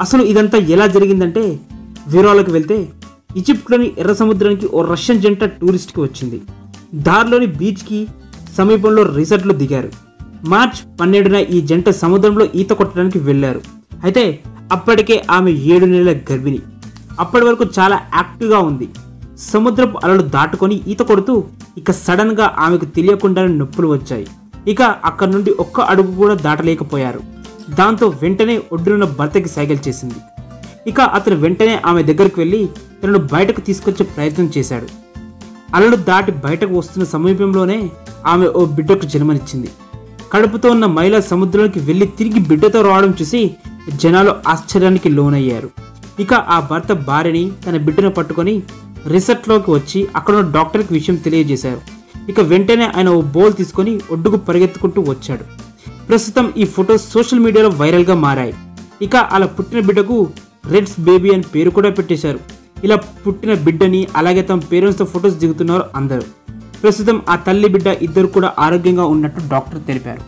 అసలు ఇదంతా ఎలా జరిగిందంటే వివరాలకు వెళ్తే ఈజిప్ట్లోని ఎర్ర సముద్రానికి ఓ రష్యన్ జంట టూరిస్ట్కి వచ్చింది. దారిలోని బీచ్కి సమీపంలో రిసార్ట్లో దిగారు. మార్చ్ పన్నెండున ఈ జంట సముద్రంలో ఈత కొట్టడానికి వెళ్ళారు. అయితే అప్పటికే ఆమె ఏడు నెలల గర్భిణి. అప్పటి వరకు చాలా యాక్టివ్గా ఉంది. సముద్రపు అలలు దాటుకొని ఈత కొడుతూ ఇక సడన్గా ఆమెకు తెలియకుండానే నొప్పులు వచ్చాయి. ఇక అక్కడి నుండి ఒక్క అడుగు కూడా దాటలేకపోయారు. దాంతో వెంటనే ఒడ్డునున్న భర్తకి సైకిల్ చేసింది. ఇక అతను వెంటనే ఆమె దగ్గరికి వెళ్ళి తనను బయటకు తీసుకొచ్చే ప్రయత్నం చేశాడు. అలలు దాటి బయటకు వస్తున్న సమీపంలోనే ఆమె ఓ బిడ్డకు జన్మనిచ్చింది. కడుపుతో ఉన్న మహిళ సముద్రంలోకి వెళ్ళి తిరిగి బిడ్డతో రావడం చూసి జనాలు ఆశ్చర్యానికి లోనయ్యారు. ఇక ఆ భర్త భార్యని తన బిడ్డను పట్టుకొని రిసార్ట్లోకి వచ్చి అక్కడ ఉన్న డాక్టర్కి విషయం తెలియజేశారు. ఇక వెంటనే ఆయన ఓ బోల్ తీసుకొని ఒడ్డుకు పరిగెత్తుకుంటూ వచ్చాడు. ప్రస్తుతం ఈ ఫొటోస్ సోషల్ మీడియాలో వైరల్గా మారాయి. ఇక అలా పుట్టిన బిడ్డకు రెడ్స్ బేబీ అని పేరు కూడా పెట్టేశారు. ఇలా పుట్టిన బిడ్డని అలాగే తమ పేరెంట్స్తో ఫొటోస్ దిగుతున్నారు అందరూ. ప్రస్తుతం ఆ తల్లి బిడ్డ ఇద్దరు కూడా ఆరోగ్యంగా ఉన్నట్టు డాక్టర్ తెలిపారు.